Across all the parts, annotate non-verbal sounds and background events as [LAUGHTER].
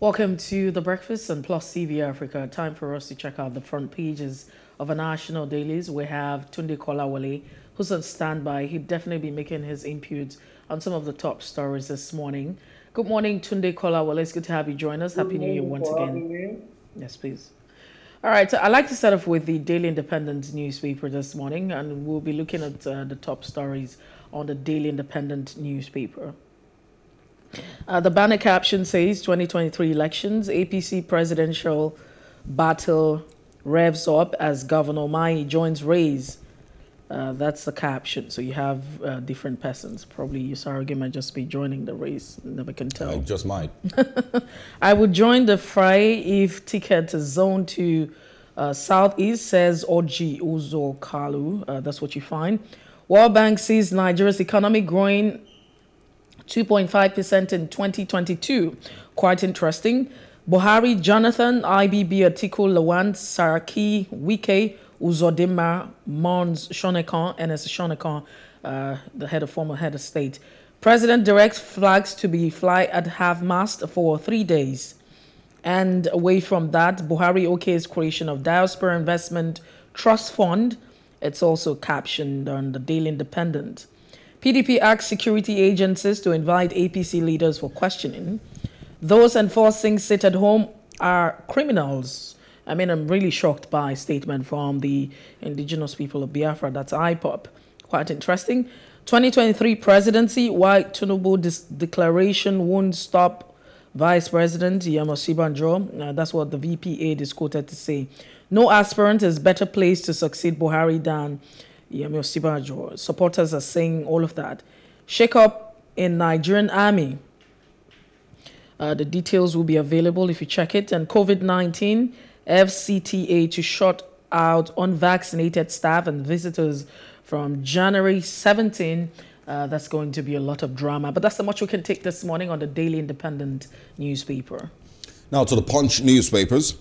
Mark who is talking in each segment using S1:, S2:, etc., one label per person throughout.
S1: Welcome to the breakfast and Plus TV Africa. Time for us to check out the front pages of our national dailies. We have Tunde Kolawole, who's on standby. He'd definitely be making his inputs on some of the top stories this morning. Good morning, Tunde Kolawole. It's good to have you join us. Happy New Year once again. Yes, please. All right, so I'd like to start off with the Daily Independent newspaper this morning, and we'll be looking at uh, the top stories on the Daily Independent newspaper. Uh, the banner caption says 2023 elections, APC presidential battle revs up as Governor Umahi joins race. Uh, that's the caption. So you have uh, different persons. Probably Osarogie might just be joining the race. Never can tell.
S2: I just might. [LAUGHS]
S1: I would join the fray if ticket is zoned to uh, Southeast, says Orji Uzor Kalu. Uh, that's what you find. World Bank sees Nigeria's economy growing 2.5% in 2022. Quite interesting. Buhari, Jonathan, IBB, Atiku, Lawan, Saraki, Wike, Uzodimma, Mons, Shonekan, and as Shonekan, uh, the head of former head of state. President directs flags to be fly at half-mast for three days. And away from that, Buhari OK's creation of Diaspora Investment Trust Fund. It's also captioned on the Daily Independent. PDP asks security agencies to invite APC leaders for questioning. Those enforcing sit at home are criminals. I mean, I'm really shocked by a statement from the indigenous people of Biafra. That's IPOB. Quite interesting. 2023 presidency, why Tinubu declaration won't stop Vice President Yemi Osinbajo. Uh, that's what the VPA is quoted to say. No aspirant is better placed to succeed Buhari than Yemi Osinbajo. Supporters are saying all of that. Shake up in Nigerian army. Uh, the details will be available if you check it. And COVID-19, FCTA to shut out unvaccinated staff and visitors from January 17. Uh, that's going to be a lot of drama. But that's the much we can take this morning on the Daily Independent newspaper.
S2: Now to the Punch newspapers.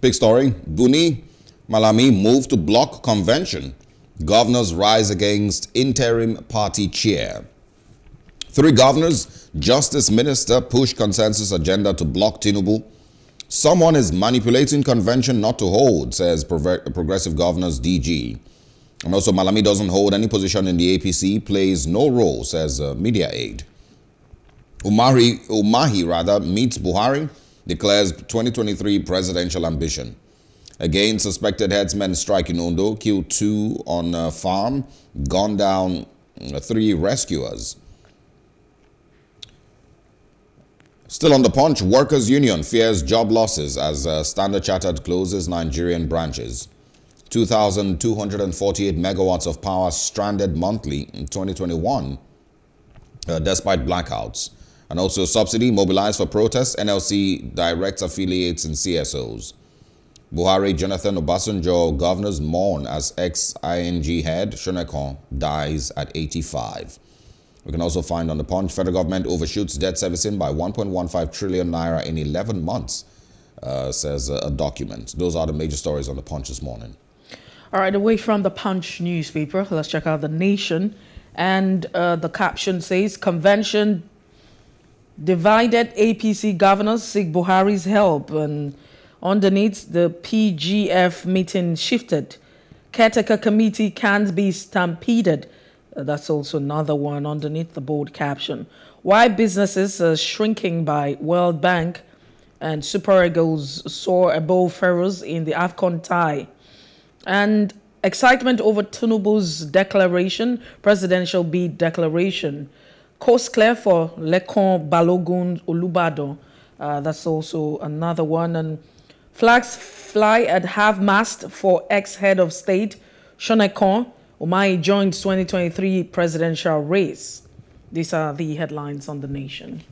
S2: Big story. Buni Malami moved to block convention Governors rise against interim party chair. Three governors, Justice Minister push consensus agenda to block Tinubu. Someone is manipulating convention not to hold, says Progressive Governors DG. And also Malami doesn't hold any position in the APC, plays no role, says uh, media aide. Umari, Umahi rather meets Buhari, declares 2023 presidential ambition. Again, suspected herdsmen strike in Ondo, killed two on a farm, gone down uh, three rescuers. Still on the punch, Workers' Union fears job losses as uh, Standard Chartered closes Nigerian branches. 2,248 megawatts of power stranded monthly in 2021 uh, despite blackouts. And also subsidy mobilized for protests, NLC directs affiliates and CSOs. Buhari Jonathan Obasanjo governors mourn as ex-ING head Shonekan dies at 85. We can also find on the punch, federal government overshoots debt servicing by 1.15 trillion naira in 11 months, uh, says a, a document. Those are the major stories on the punch this morning.
S1: All right, away from the punch newspaper, let's check out the nation. And uh, the caption says, convention divided APC governors seek Buhari's help. And Underneath, the PGF meeting shifted. Caretaker committee can't be stampeded. Uh, that's also another one underneath the bold caption. Why businesses are shrinking by World Bank and Super Eagles soar above Pharaohs in the AFCON tie. And excitement over Tinubu's declaration, presidential bid declaration. Coast clear for Lekan Balogun Olubadan. Uh, that's also another one. And Flags fly at half-mast for ex-head of state Shonekan Umahi joins 2023 presidential race. These are the headlines on the nation.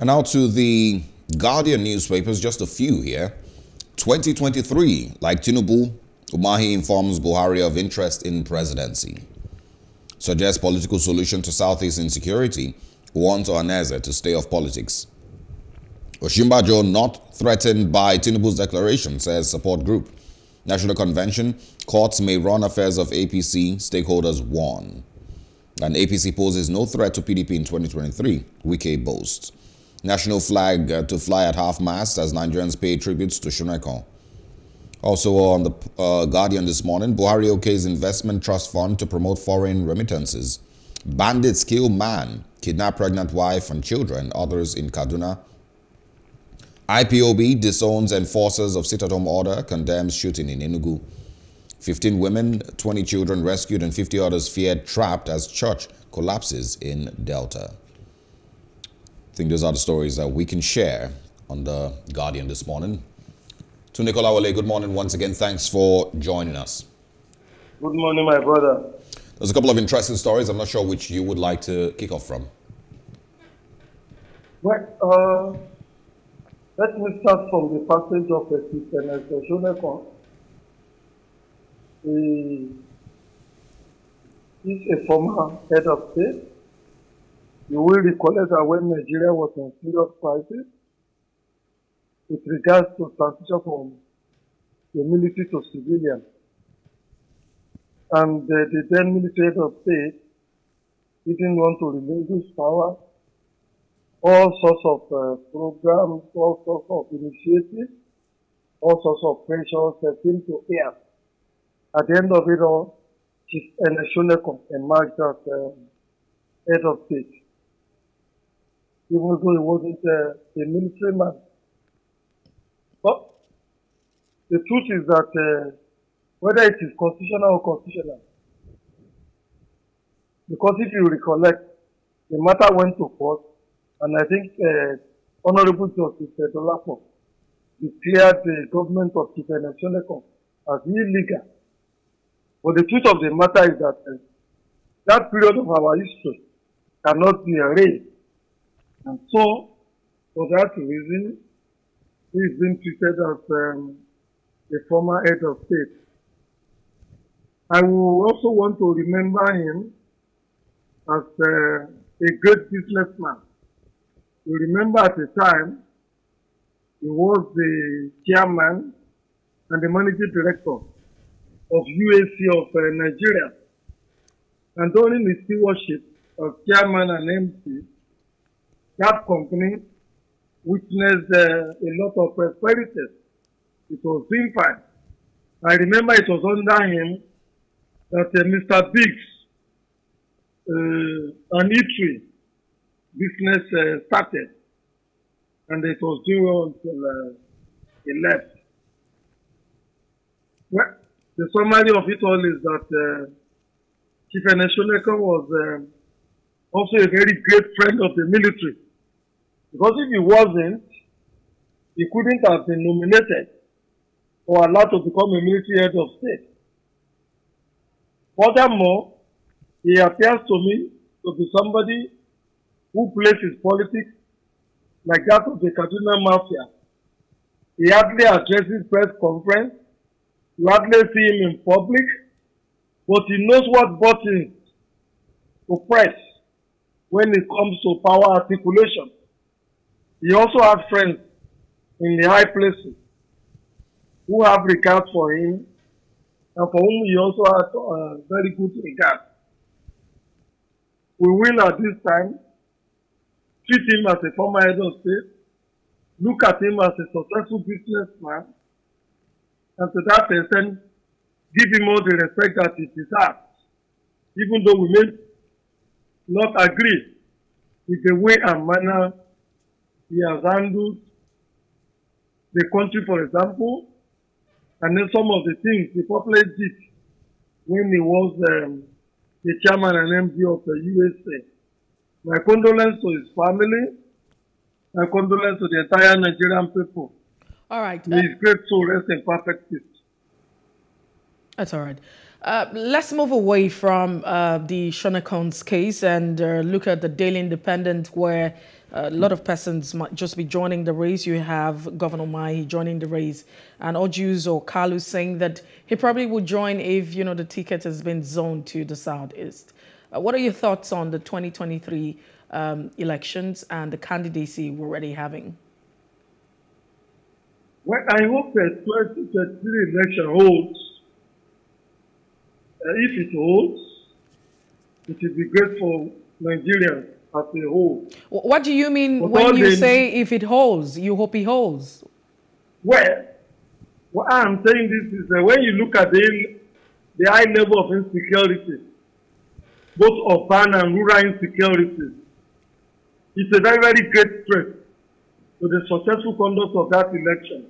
S2: And now to the Guardian newspapers, just a few here. 2023, like Tinubu, Umahi informs Buhari of interest in presidency. Suggests political solution to Southeast insecurity, warns Ohanaeze to stay off politics. Osinbajo not threatened by Tinubu's declaration, says support group. National Convention, courts may run affairs of APC, stakeholders warn. And APC poses no threat to PDP in 2023, Wike boasts. national flag uh, to fly at half-mast as Nigerians pay tributes to Shonekan. Also on the uh, Guardian this morning, Buhari OK's investment trust fund to promote foreign remittances. Bandits kill man, kidnap pregnant wife and children, others in Kaduna. IPOB disowns enforcers of sit-at-home order, condemns shooting in Enugu. 15 women, 20 children rescued and 50 others feared trapped as church collapses in Delta. I think those are the stories that we can share on the Guardian this morning. Tunde Kolawole, good morning once again. Thanks for joining us.
S3: Good morning, my brother.
S2: There's a couple of interesting stories. I'm not sure which you would like to kick off from.
S3: Well, uh, let me start from the passage of Shonekan. He is a former head of state you will recollect that when Nigeria was in serious crisis, with regards to transition from the military to civilian, and uh, the then military head of state didn't want to relinquish power, all sorts of uh, programs, all sorts of initiatives, all sorts of pressures that to air. At the end of it all, Chief Ernest Shonekan emerged as uh, head of state even though he wasn't uh, a military man. But the truth is that uh, whether it is constitutional or constitutional, because if you recollect, the matter went to court, and I think uh, Honorable Justice Dolapo declared the government of Chifen as illegal. But the truth of the matter is that uh, that period of our history cannot be erased and so, for that reason, he is being treated as um, a former head of state. I will also want to remember him as uh, a great businessman. You remember at the time, he was the chairman and the managing director of UAC of uh, Nigeria. And during his stewardship of chairman and MC, that company witnessed uh, a lot of prosperity. It was doing fine. I remember it was under him that uh, Mr. Biggs, uh, an eatery business uh, started, and it was well until uh, he left. Well, the summary of it all is that uh, Chief Ernest Shonekan was uh, also a very great friend of the military. Because if he wasn't, he couldn't have been nominated or allowed to become a military head of state. Furthermore, he appears to me to be somebody who plays his politics like that of the Kaduna Mafia. He hardly addresses press conference. You hardly see him in public, but he knows what buttons to press when it comes to power articulation. He also had friends in the high places who have regard for him and for whom he also had uh, very good regard. We will at this time treat him as a former head of state, look at him as a successful businessman, and to that extent, give him all the respect that he deserves, even though we may not agree with the way and manner he has handled the country, for example, and then some of the things the populace did when he was um, the chairman and MD of the USA. My condolences to his family. My condolences to the entire Nigerian people.
S1: All right.
S3: May his great soul rest in perfect peace.
S1: That's all right. Uh, let's move away from uh, the Shonekan's case and uh, look at the Daily Independent, where a lot of persons might just be joining the race. You have Governor Umahi joining the race, and Orji Uzor Kalu saying that he probably would join if you know the ticket has been zoned to the southeast. Uh, what are your thoughts on the 2023 um, elections and the candidacy we're already having?
S3: Well, I hope the 2023 election holds uh, if it holds, it will be great for Nigerians as a whole.
S1: What do you mean
S3: But
S1: when you
S3: the-
S1: say if it holds, you hope it holds?
S3: Well, what I'm saying this is that when you look at the, the high level of insecurity, both urban and rural insecurity, it's a very, very great threat to the successful conduct of that election.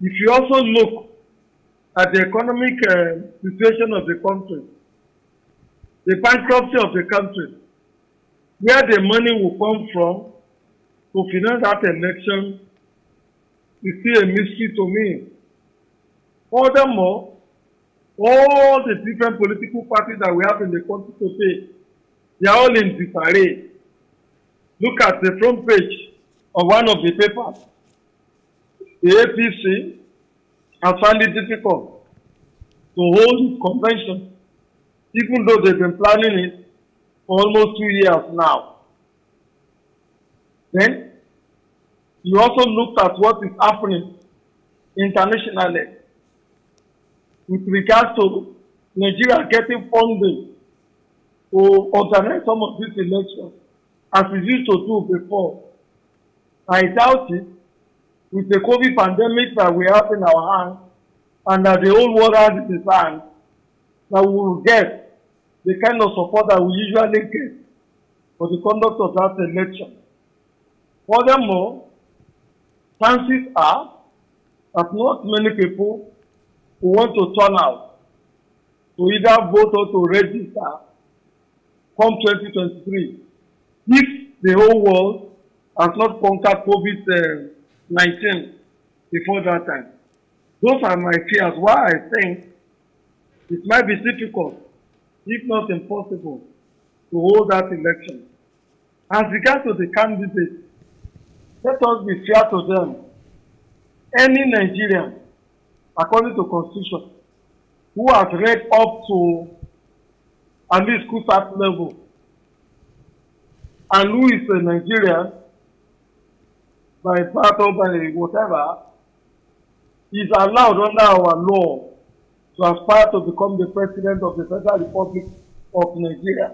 S3: If you also look at the economic uh, situation of the country, the bankruptcy of the country, where the money will come from to finance that election is still a mystery to me. Furthermore, all the different political parties that we have in the country today, they are all in disarray. Look at the front page of one of the papers. The APC has found it difficult to hold its convention, even though they've been planning it for almost two years now. Then, you also looked at what is happening internationally with regards to Nigeria getting funding to organize some of these elections as we used to do before. I doubt it with the COVID pandemic that we have in our hands and that the whole world has in its hands that we will get the kind of support that we usually get for the conduct of that election. Furthermore, chances are that not many people who want to turn out to either vote or to register come 2023 if the whole world has not conquered COVID-19 before that time. Those are my fears why I think it might be difficult, if not impossible, to hold that election. As regards to the candidates, let us be fair to them. Any Nigerian, according to constitution, who has read up to at least school start level and who is a Nigerian by birth or by whatever is allowed under our law to aspire to become the president of the Federal Republic of Nigeria.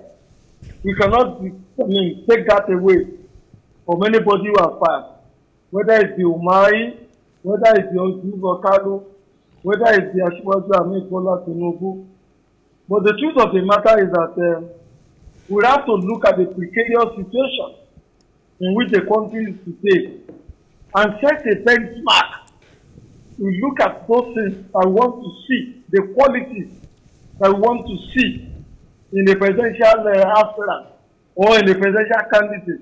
S3: We cannot be, I mean, take that away from anybody who aspires, whether it's the Umari, whether it's the Ojubo Kalu, whether it's the Asiwaju Ahmed Bola Tinubu. But the truth of the matter is that um, we have to look at the precarious situation in which the country is today and set a benchmark. We look at those things we want to see, the qualities that we want to see in a presidential uh, aspirant or in a presidential candidate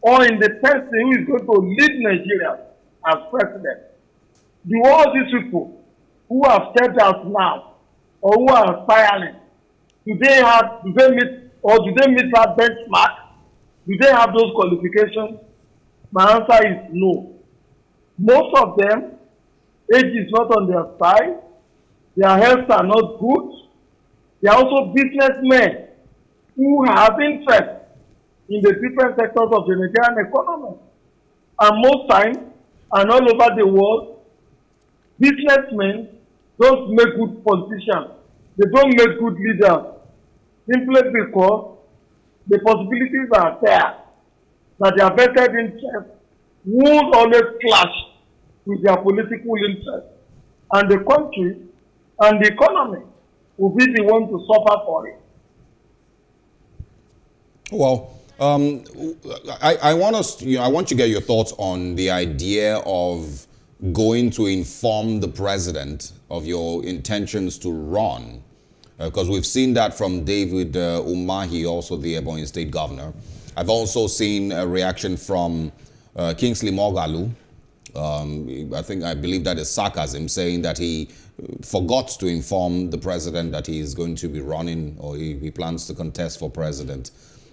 S3: or in the person who is going to lead Nigeria as president. Do all these people who have stepped out now or who are aspiring, do they have, do they meet, or do they meet that benchmark? Do they have those qualifications? My answer is no. Most of them, age is not on their side, their health are not good, they are also businessmen who have interest in the different sectors of the Nigerian economy. And most times, and all over the world, businessmen don't make good politicians. They don't make good leaders simply because the possibilities are there that their vested interest would always clash with their political interest. And the country and the economy will be the one to suffer for it.
S2: Well, um, I, I want us, you know, I want to get your thoughts on the idea of going to inform the president of your intentions to run, because uh, we've seen that from David uh, Umahi, also the Ebonyi State Governor. I've also seen a reaction from uh, Kingsley Moghalu. Um, I think I believe that is sarcasm, saying that he forgot to inform the president that he is going to be running or he, he plans to contest for president.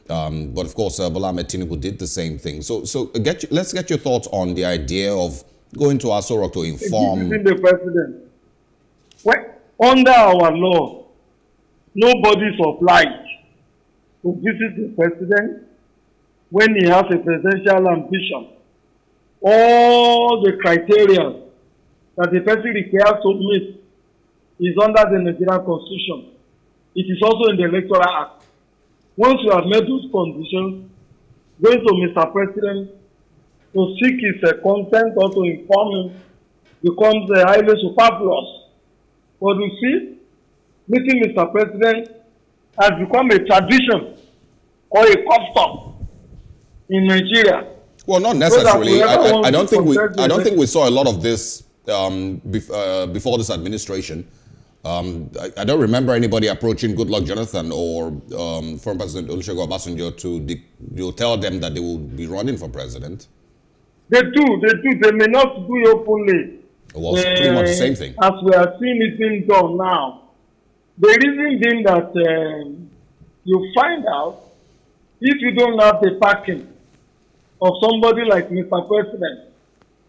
S2: Um, but of course, uh, Bola Tinubu did the same thing. So, so get, let's get your thoughts on the idea of going to Asorok to inform.
S3: the president. Well, under our law, nobody is obliged to visit the president when he has a presidential ambition. All the criteria that the person requires to meet is under the Nigerian constitution. It is also in the electoral act. once you have met those conditions, going to Mr. President to seek his uh, consent or to inform him becomes uh, highly superfluous. But you see, meeting Mr. President has become a tradition or a custom in Nigeria.
S2: Well, not necessarily. I, I, I, don't think we. I don't think we saw a lot of this um, bef uh, before this administration. Um, I, I, don't remember anybody approaching Goodluck Jonathan or um, former President Olusegun Obasanjo to, to tell them that they will be running for president.
S3: They do, they do. They may not do it openly.
S2: Well, it's uh, pretty much the same thing.
S3: As we are seeing it being done now. The reason being that uh, you find out if you don't have the backing of somebody like Mr. President,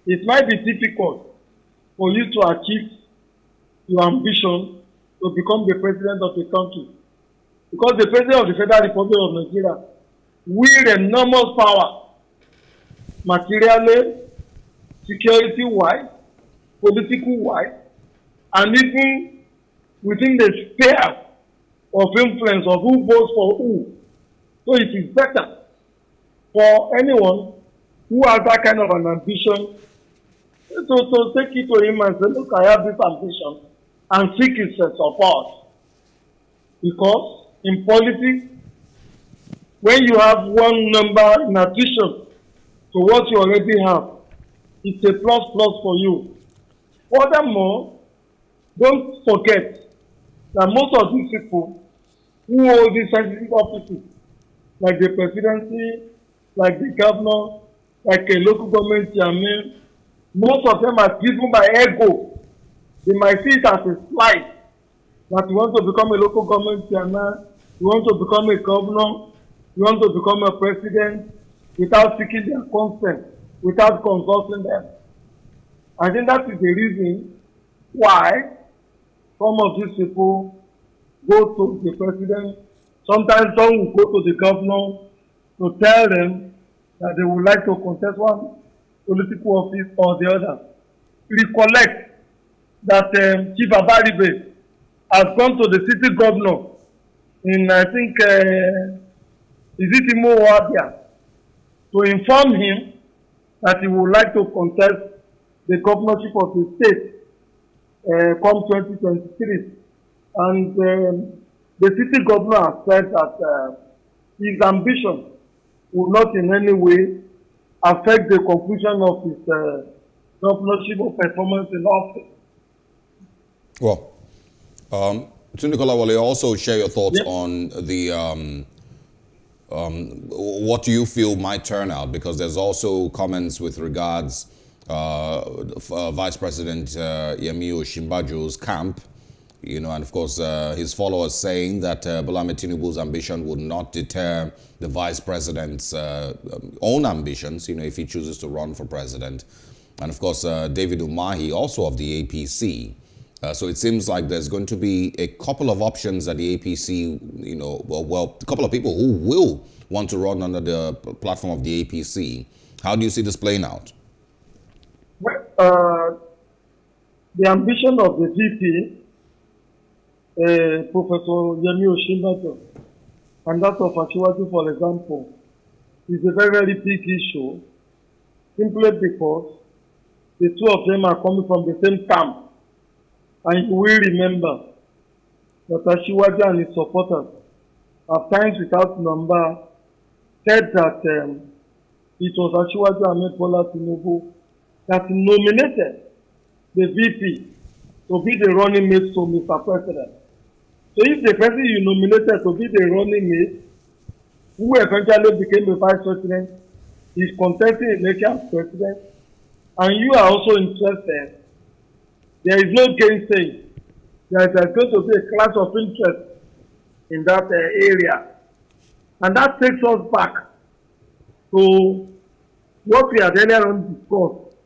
S3: it might be difficult for you to achieve your ambition to become the president of the country. Because the president of the Federal Republic of Nigeria wield enormous power materially, security wise, political wise, and even within the sphere of influence of who votes for who. So it is better for anyone who has that kind of an ambition to, to take it to him and say, look, I have this ambition and seek his support. Because in politics, when you have one number in addition to what you already have, it's a plus plus for you. Furthermore, don't forget that most of these people who hold these sensitive offices, like the presidency, like the governor, like a local government chairman, most of them are driven by ego. They might see it as a slight that you want to become a local government chairman, you want to become a governor, you want to become a president without seeking their consent, without consulting them. I think that is the reason why some of these people go to the president. Sometimes some will go to the governor to tell them that they would like to contest one political office or the other. Recollect that um, Chief Abaribe has gone to the city governor in, I think, uh, is it Imo Abia, to inform him that he would like to contest the governorship of the state uh, come 2023. And um, the city governor has said that uh, his ambition will not in any way affect the conclusion of his uh, governorship or performance in office.
S2: Well, um, Tunde Kolawole, also share your thoughts yep. on the um, um, what do you feel might turn out? Because there's also comments with regards uh, uh, Vice President uh, Yemi Osinbajo's camp you know, and of course uh, his followers saying that uh, Bola Tinubu's ambition would not deter the vice president's uh, um, own ambitions, you know, if he chooses to run for president. And of course, uh, David Umahi, also of the APC. Uh, so it seems like there's going to be a couple of options that the APC, you know, well, well, a couple of people who will want to run under the platform of the APC. How do you see this playing out?
S3: Well, uh, the ambition of the VP uh, Professor Yemi Osinbajo and that of Asiwaju, for example, is a very, very big issue simply because the two of them are coming from the same camp. And you will remember that Asiwaju and his supporters, at times without number, said that um, it was Asiwaju Ahmed Bola Tinubu that nominated the VP to be the running mate to Mr. President. So if the person you nominated to be the running mate, who eventually became a vice president, is contesting election as president, and you are also interested, there is no gainsaying. There is going to be a clash of interest in that uh, area. And that takes us back to what we had earlier on discussed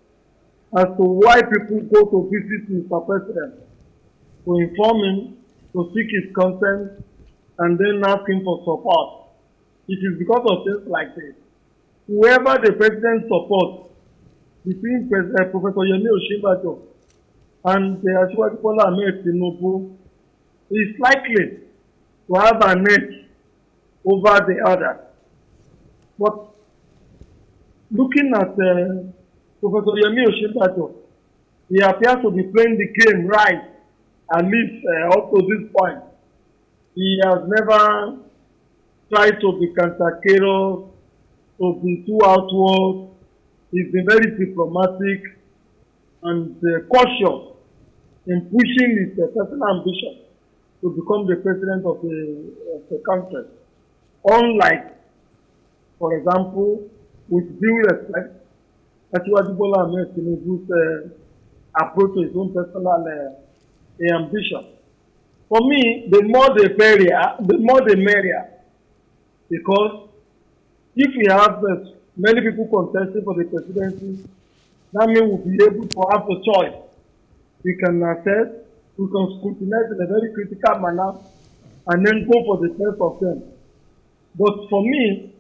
S3: as to why people go to visit Mr. President to inform him to seek his consent and then ask him for support. It is because of things like this. Whoever the president supports between uh, Professor Yemi Osinbajo and uh, Asiwaju Bola Ahmed Tinubu is likely to have an edge over the other. But looking at uh, Professor Yemi Oshinbajo, he appears to be playing the game right, at least uh, up to this point. He has never tried to be cantankerous, to be too outward. He's been very diplomatic and uh, cautious in pushing his personal ambition to become the president of the, of the country. Unlike, for example, with due respect, Asiwaju Bola Ahmed Tinubu's uh, approach to his own personal uh, ambition. For me, the more the merrier, the more the merrier, because if we have uh, many people contesting for the presidency, that means we'll be able to have a choice. We can assess, we can scrutinize in a very critical manner, and then go for the best of them. But for me,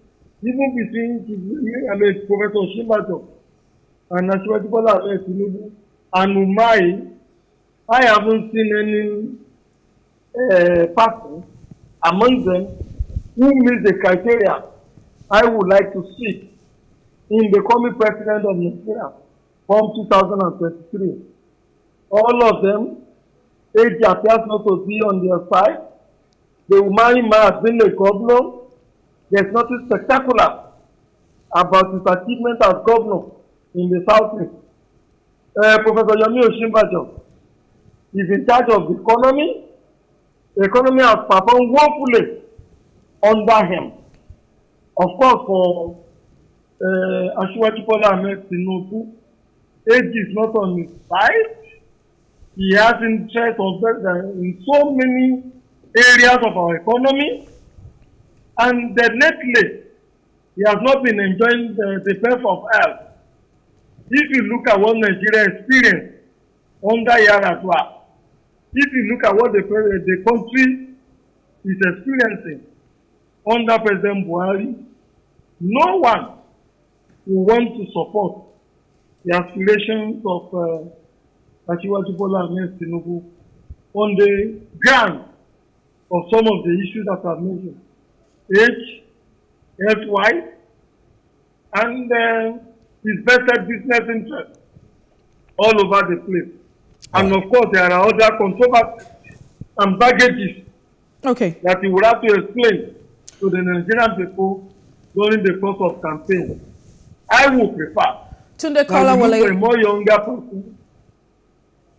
S3: even between I mean, Professor Shimbajo and Asiwaju Bola Ahmed Tinubu and Umai, I haven't seen any uh, person among them who meets the criteria I would like to see in the coming president of Nigeria from 2023. All of them, age appears not to be on their side. The Umari man has been a governor. There's nothing spectacular about his achievement as governor in the southeast. Uh, Professor Yomi Osinbajo is in charge of the economy. The economy has performed woefully under him. Of course, for uh, Asiwaju Bola Ahmed Tinubu, age is not on his side. He has interest in so many areas of our economy. And lately, he has not been enjoying the, the best of health. If you look at what Nigeria experienced under Yar'Adua, if you look at what the, the country is experiencing under President Buhari, no one will want to support the aspirations of uh, Asiwaju Bola Ahmed Tinubu on the ground of some of the issues that I've mentioned. Age, health-wise, and uh, his vested business interests all over the place. And of course, there are other controversies and baggages
S1: Okay.
S3: that he would have to explain to the Nigerian people during the course of campaign. I would prefer
S1: Tunde
S3: that
S1: Kola
S3: we look for a more younger person.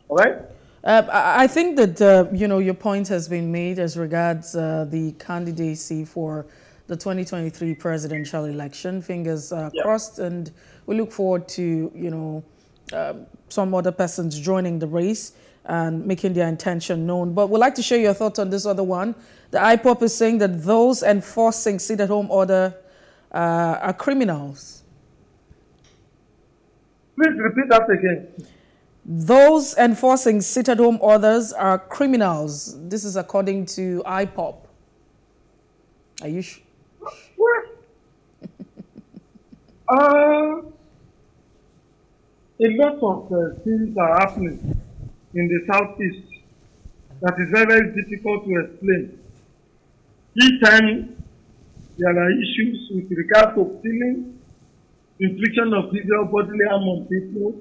S3: All right?
S1: Uh, I think that uh, you know your point has been made as regards uh, the candidacy for the 2023 presidential election. Fingers uh,
S3: Yeah.
S1: crossed, and we look forward to you know um some other persons joining the race and making their intention known. But we'd like to share your thoughts on this other one. The IPOB is saying that those enforcing sit-at-home order uh, are criminals.
S3: Please repeat that again.
S1: Those enforcing sit-at-home orders are criminals. This is according to IPOB. Are you?
S3: Well, [LAUGHS] uh, a lot of uh, things are happening in the southeast that is very, very difficult to explain. Each time there are issues with regard to stealing, infliction of physical bodily harm on people,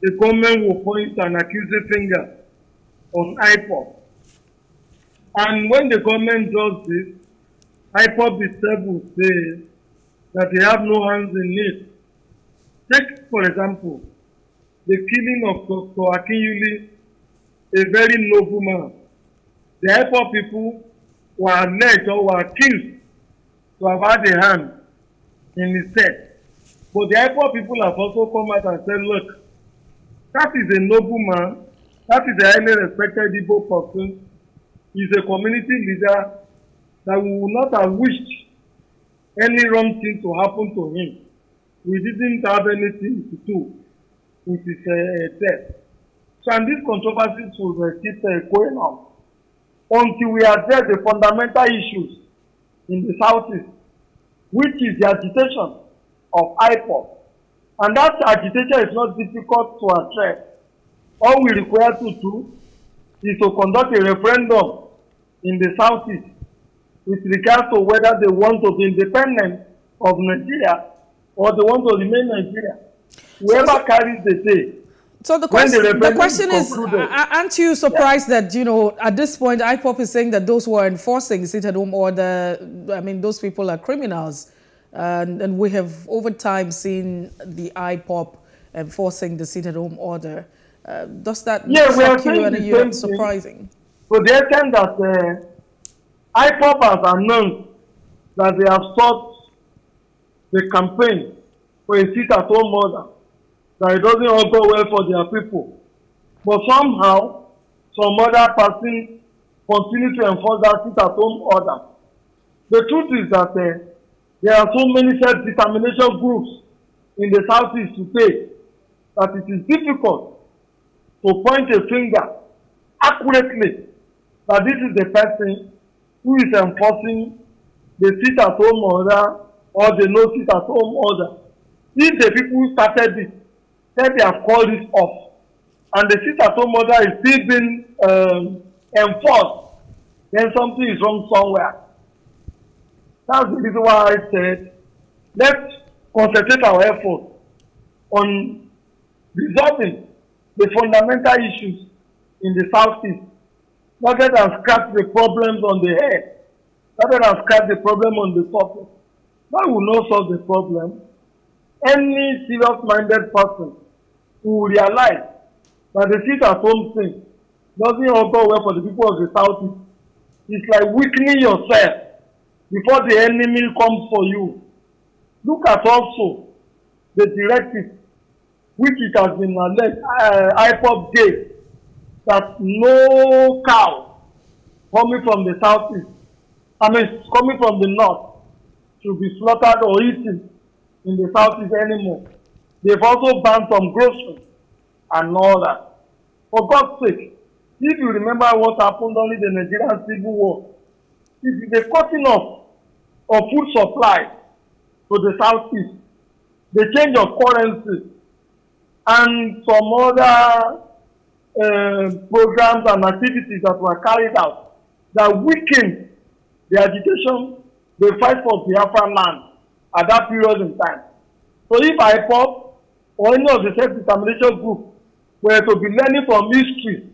S3: the government will point an accusing finger on IPOP. And when the government does this, IPOP itself will say that they have no hands in it. Take, for example, the killing of Dr. Akinyuli, a very noble man. The IPOP people were alleged or were accused to have had a hand in his death. But the IPOP people have also come out and said, look, that is a noble man, that is a highly respected Igbo person, he's a community leader that we would not have wished any wrong thing to happen to him. We didn't have anything to do with his uh, death. So, and these controversies will uh, keep uh, going on until we address the fundamental issues in the southeast, which is the agitation of IPOP. And that agitation is not difficult to address. All we require to do is to conduct a referendum in the southeast with regards to whether they want to be independent of Nigeria or they want to remain Nigeria. Whoever so, carries the day.
S1: So the question, the, the question is, aren't you surprised yeah. that, you know, at this point, IPOB is saying that those who are enforcing sit-at-home order, I mean, those people are criminals. And, and we have over time seen the IPOB enforcing the sit-at-home order. Uh, does that
S3: yeah,
S1: shock you and you surprising?
S3: So the extent that uh, IPOB has announced that they have sought the campaign for a sit-at-home order, that it doesn't all go well for their people. But somehow, some other person continue to enforce that sit-at-home order. The truth is that uh, there are so many self-determination groups in the southeast today that it is difficult to point a finger accurately that this is the person who is enforcing the sit-at-home order or the no sit-at-home order. If the people who started it said they have called it off and the sit-at-home order is still being um, enforced, then something is wrong somewhere. That's the reason why I said let's concentrate our efforts on resolving the fundamental issues in the southeast rather than scratch the problems on the head rather than scratch the problem on the surface. That will not solve the problem. Any serious-minded person who realize that the sit at home thing doesn't all go well for the people of the southeast. It's like weakening yourself before the enemy comes for you. Look at also the directive which it has been alleged uh, IPOB gave that no cow coming from the southeast, I mean coming from the north, should be slaughtered or eaten in the southeast anymore. They've also banned some groceries and all that. For God's sake, if you remember what happened during the Nigerian Civil War, it is the cutting off of food supply to the southeast, the change of currency, and some other uh, programs and activities that were carried out that weakened the agitation, the fight for Biafra land at that period in time. So if IPOB or any of the self-determination group were to be learning from history,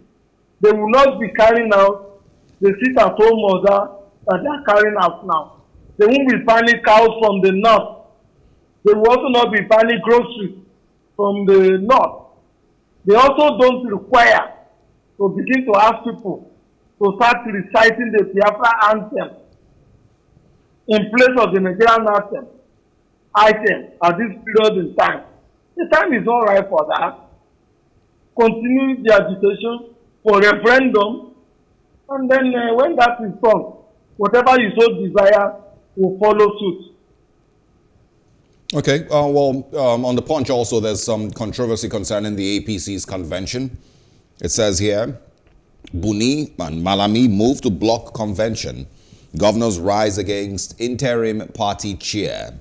S3: they will not be carrying out the sit-at-home order that they are carrying out now. They won't be buying cows from the north. They will also not be buying groceries from the north. They also don't require to begin to ask people to start reciting the Biafra anthem in place of the Nigerian anthem item at this period in time. The time is all right for that. Continue the agitation for referendum, and then uh, when that is done, whatever you so desire will follow suit.
S2: Okay, uh, well, um, on the punch also, there's some controversy concerning the APC's convention. It says here, Buni and Malami move to block convention. Governors rise against interim party chair.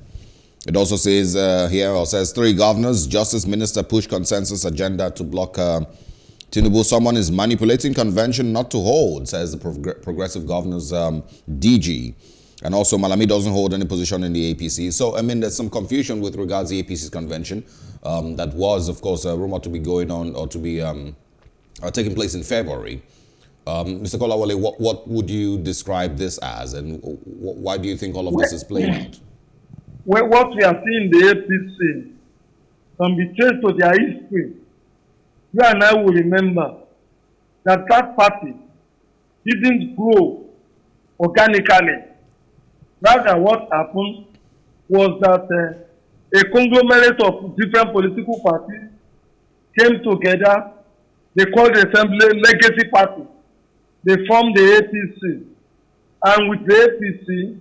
S2: It also says uh, here, or says three governors, justice minister push consensus agenda to block uh, Tinubu. Someone is manipulating convention not to hold, says the prog progressive governors um, DG. And also Malami doesn't hold any position in the APC. So, I mean, there's some confusion with regards to the APC's convention um, that was, of course, a rumor to be going on or to be um, uh, taking place in February. Um, Mr. Kolawole, what, what would you describe this as and why do you think all of this is playing out?
S3: Well, what we are seeing in the APC can be traced to their history. You and I will remember that that party didn't grow organically Rather, what happened was that uh, a conglomerate of different political parties came together. They called the Assembly Legacy Party. They formed the APC. And with the APC,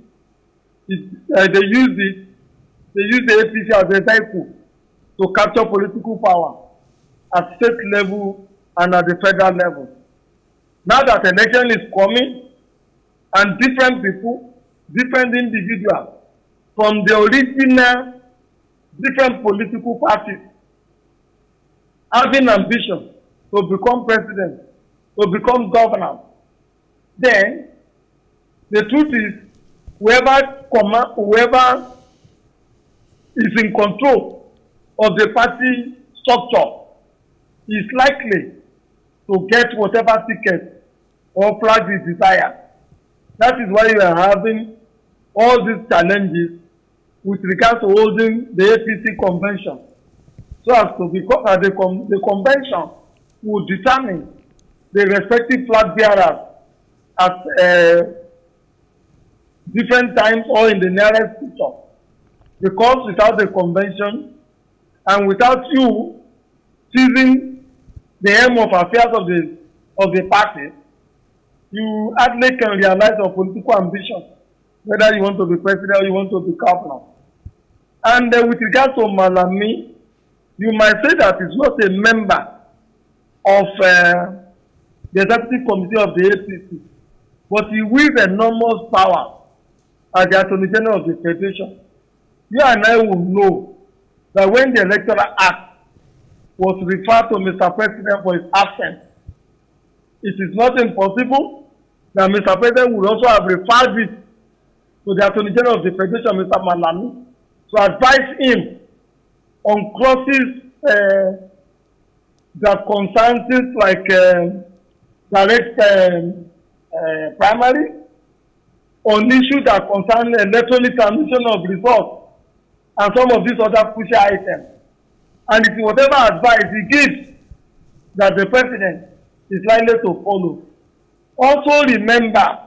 S3: it, uh, they used it, they used the APC as a vehicle to capture political power at state level and at the federal level. Now that election is coming and different people different individuals from the original different political parties having ambition to become president, to become governor. Then, the truth is, whoever command, whoever is in control of the party structure is likely to get whatever ticket or flag is desired. That is why you are having all these challenges with regard to holding the APC convention. So as to become uh, the, com the convention will determine the respective flag bearers at uh, different times or in the nearest future. Because without the convention and without you seizing the aim of affairs of the of the party, you hardly can realize your political ambition, whether you want to be president or you want to be governor. And uh, with regard to Malami, you might say that he's not a member of uh, the executive committee of the APC, but he wields enormous power as the attorney general of the federation. You and I will know that when the electoral act was referred to Mr. President for his absence, it is not impossible that Mr. President would also have referred it to the attorney general of the federation, Mr. Malami, to advise him on clauses uh, that concern things like uh, direct um, uh, primary, on issues that concern electronic transmission of results and some of these other crucial items. And if whatever advice he gives that the president is likely to follow. Also remember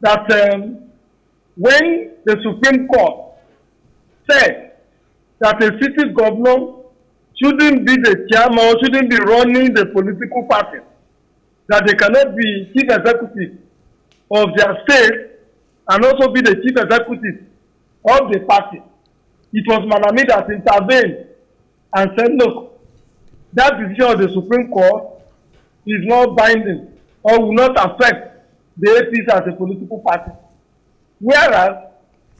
S3: that um, when the Supreme Court said that a city governor shouldn't be the chairman or shouldn't be running the political party, that they cannot be chief executive of their state and also be the chief executive of the party. It was Malami that intervened and said, look, that decision of the Supreme Court is not binding or will not affect the APC as a political party. Whereas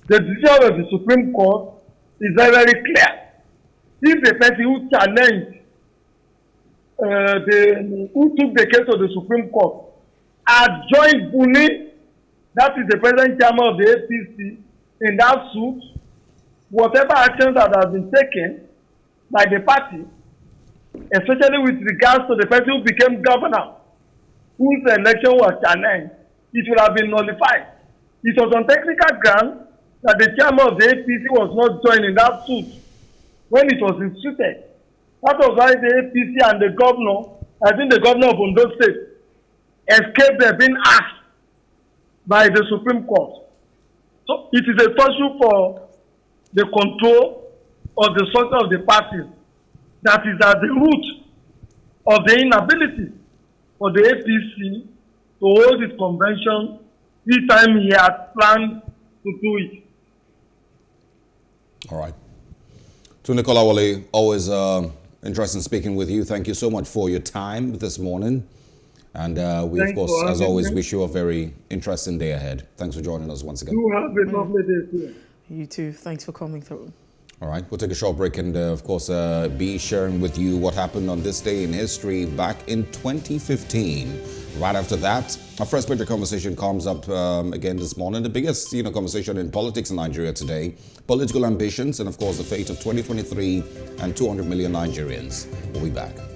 S3: the decision of the Supreme Court is very, very clear. If the person who challenged uh, the who took the case to the Supreme Court had joined Buni, that is the present chairman of the APC, in that suit, whatever actions that have been taken by the party, especially with regards to the person who became governor, whose election was challenged, it would have been nullified. It was on technical grounds that the chairman of the APC was not joined in that suit when it was instituted. That was why the APC and the governor, I think the governor of Ondo State, escaped their being asked by the Supreme Court. So it is a issue for the control of the structure of the parties that is at the root of the inability for the APC to hold its convention each time he had planned to do it.
S2: All right. To Nicola Wale, always uh, interesting speaking with you. Thank you so much for your time this morning. And uh, we, Thanks of course, as always, me. wish you a very interesting day ahead. Thanks for joining us once again.
S3: You have a lovely day too.
S1: You too. Thanks for coming through.
S2: All right, we'll take a short break and, uh, of course, uh, be sharing with you what happened on this day in history back in 2015. Right after that, our first major conversation comes up um, again this morning. The biggest, you know, conversation in politics in Nigeria today: political ambitions and, of course, the fate of 2023 and 200 million Nigerians. We'll be back.